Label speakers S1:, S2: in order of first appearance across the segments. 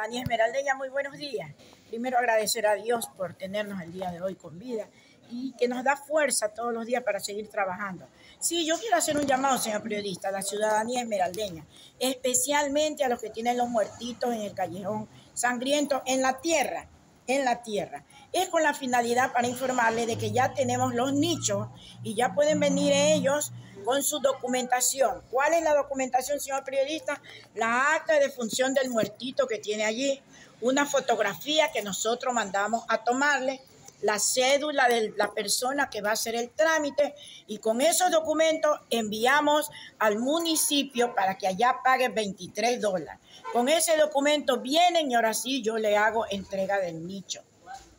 S1: ciudadanía esmeraldeña, muy buenos días. Primero agradecer a Dios por tenernos el día de hoy con vida y que nos da fuerza todos los días para seguir trabajando. Sí, yo quiero hacer un llamado, señor periodista, a la ciudadanía esmeraldeña, especialmente a los que tienen los muertitos en el callejón sangriento en la tierra, en la tierra. Es con la finalidad para informarles de que ya tenemos los nichos y ya pueden venir ellos con su documentación. ¿Cuál es la documentación, señor periodista? La acta de defunción del muertito que tiene allí, una fotografía que nosotros mandamos a tomarle, la cédula de la persona que va a hacer el trámite y con esos documentos enviamos al municipio para que allá pague 23 dólares. Con ese documento vienen y ahora sí yo le hago entrega del nicho.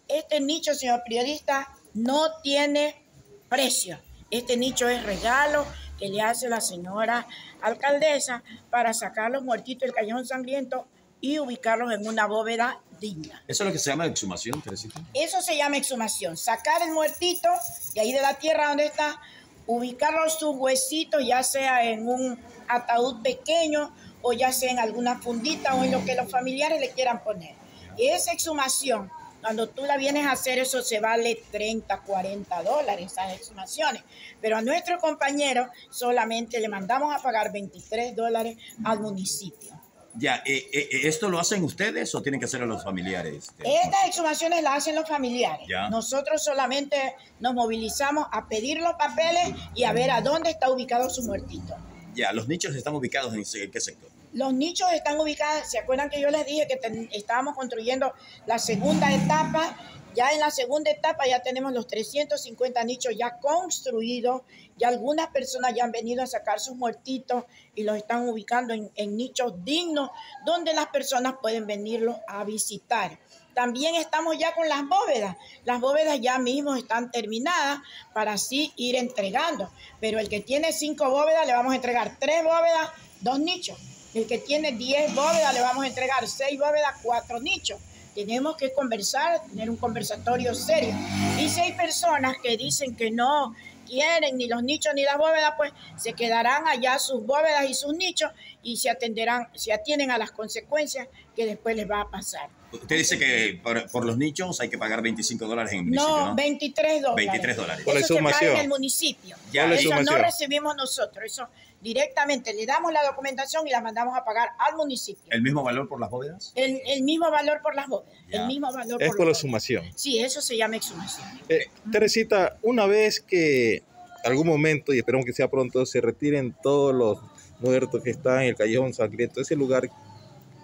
S1: Este nicho, señor periodista, no tiene precio. Este nicho es regalo que le hace la señora alcaldesa para sacar los muertitos del callejón sangriento y ubicarlos en una bóveda digna.
S2: ¿Eso es lo que se llama exhumación, Teresita?
S1: Eso se llama exhumación. Sacar el muertito de ahí de la tierra donde está, ubicarlos sus huesitos, ya sea en un ataúd pequeño o ya sea en alguna fundita o en lo que los familiares le quieran poner. Esa exhumación cuando tú la vienes a hacer, eso se vale 30, 40 dólares, esas exhumaciones. Pero a nuestro compañero solamente le mandamos a pagar 23 dólares al municipio.
S2: Ya, eh, eh, eh, ¿esto lo hacen ustedes o tienen que hacerlo los familiares?
S1: Estas exhumaciones las hacen los familiares. Nosotros solamente nos movilizamos a pedir los papeles y a ver a dónde está ubicado su muertito.
S2: Ya, ¿los nichos están ubicados en qué sector?
S1: Los nichos están ubicados, ¿se acuerdan que yo les dije que estábamos construyendo la segunda etapa? Ya en la segunda etapa ya tenemos los 350 nichos ya construidos, ya algunas personas ya han venido a sacar sus muertitos y los están ubicando en, en nichos dignos donde las personas pueden venirlos a visitar. También estamos ya con las bóvedas. Las bóvedas ya mismo están terminadas para así ir entregando. Pero el que tiene cinco bóvedas le vamos a entregar tres bóvedas, dos nichos. El que tiene 10 bóvedas le vamos a entregar 6 bóvedas, 4 nichos. Tenemos que conversar, tener un conversatorio serio. Y si hay personas que dicen que no quieren ni los nichos ni las bóvedas, pues se quedarán allá sus bóvedas y sus nichos y se atenderán, se atienen a las consecuencias que después les va a pasar.
S2: Usted dice que por, los nichos hay que pagar 25 dólares en el municipio,
S1: ¿no? 23 dólares.
S2: 23 dólares.
S1: Por la eso se paga en el municipio. Ya eso no recibimos nosotros. Eso directamente le damos la documentación y la mandamos a pagar al municipio.
S2: ¿El mismo valor por las bóvedas?
S1: El, mismo valor por las bóvedas. El mismo valor
S3: es por, la sumación.
S1: Sí, eso se llama exhumación.
S3: Eh, Teresita, una vez que algún momento, y esperamos que sea pronto, se retiren todos los muertos que están en el callejón sangriento, ese lugar,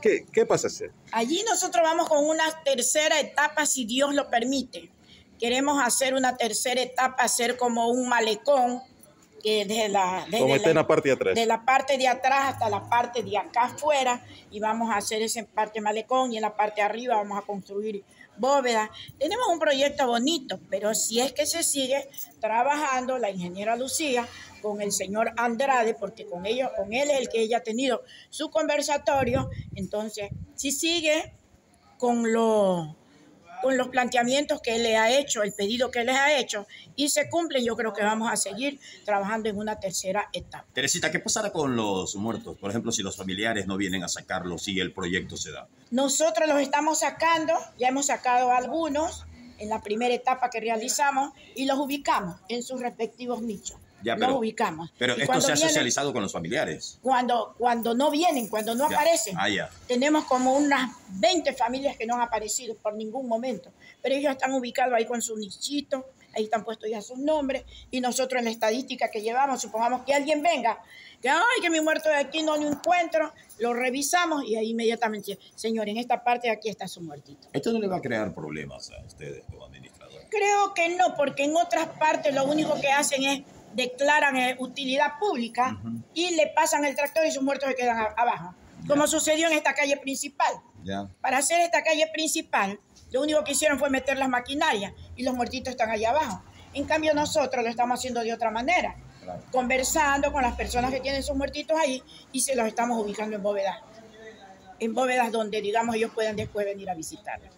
S3: ¿qué, qué pasa a hacer?
S1: Allí nosotros vamos con una tercera etapa, si Dios lo permite. Queremos hacer una tercera etapa, hacer como un malecón que desde la,
S3: desde la, parte de atrás.
S1: De la parte de atrás hasta la parte de acá afuera y vamos a hacer ese parte malecón y en la parte de arriba vamos a construir bóvedas. Tenemos un proyecto bonito, pero si es que se sigue trabajando la ingeniera Lucía con el señor Andrade, porque con ellos, con él es el que ella ha tenido su conversatorio, entonces si sigue con lo con los planteamientos que él le ha hecho, el pedido que les ha hecho, y se cumplen, yo creo que vamos a seguir trabajando en una tercera etapa.
S2: Teresita, ¿qué pasará con los muertos? Por ejemplo, si los familiares no vienen a sacarlos y el proyecto se da.
S1: Nosotros los estamos sacando, ya hemos sacado algunos en la primera etapa que realizamos y los ubicamos en sus respectivos nichos
S2: los
S1: ubicamos.
S2: Pero esto se ha socializado con los familiares.
S1: Cuando, cuando no vienen, cuando no aparecen.
S2: Ah,
S1: tenemos como unas 20 familias que no han aparecido por ningún momento. Pero ellos están ubicados ahí con su nichito, ahí están puestos ya sus nombres. Y nosotros en la estadística que llevamos, supongamos que alguien venga, que ay, que mi muerto de aquí no lo encuentro, lo revisamos y ahí inmediatamente, señor, en esta parte de aquí está su muertito.
S2: ¿Esto no le va a crear problemas a ustedes como administradores?
S1: Creo que no, porque en otras partes lo único que hacen es declaran eh, utilidad pública y le pasan el tractor y sus muertos se quedan abajo, como sucedió en esta calle principal. Para hacer esta calle principal, lo único que hicieron fue meter las maquinarias y los muertitos están allá abajo. En cambio nosotros lo estamos haciendo de otra manera, conversando con las personas que tienen sus muertitos ahí y se los estamos ubicando en bóvedas, en bóvedas donde digamos ellos puedan después venir a visitarlos.